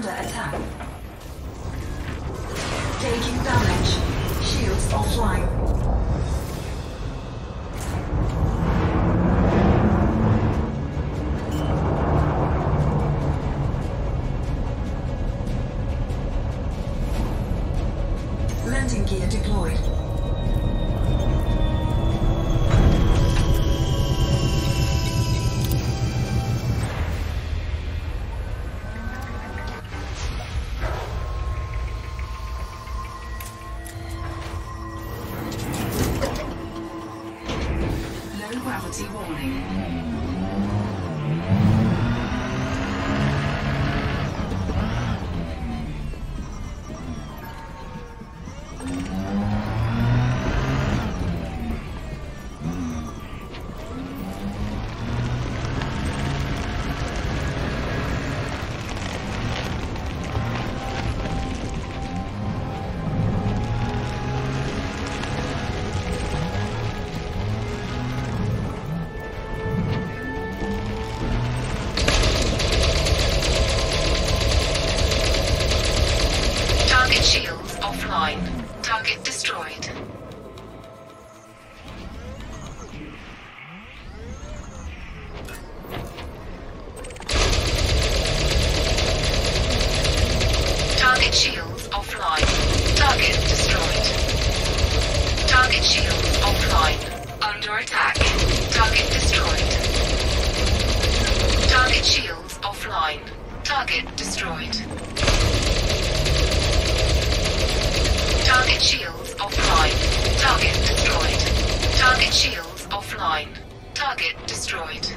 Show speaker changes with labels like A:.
A: under attack. Taking damage offline. Landing gear deployed. Frequency warning.
B: Target destroyed. Target shields offline. Target destroyed. Target shields offline. Target destroyed.